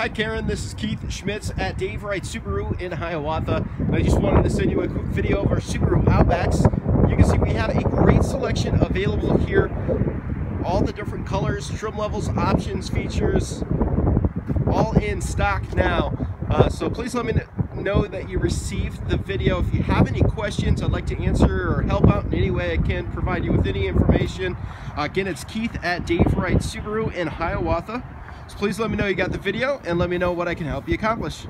Hi Karen, this is Keith Schmitz at Dave Wright Subaru in Hiawatha. And I just wanted to send you a quick video of our Subaru Outbacks. You can see we have a great selection available here. All the different colors, trim levels, options, features, all in stock now. Uh, so please let me know that you received the video. If you have any questions I'd like to answer or help out in any way I can, provide you with any information. Uh, again, it's Keith at Dave Wright Subaru in Hiawatha. So please let me know you got the video and let me know what I can help you accomplish.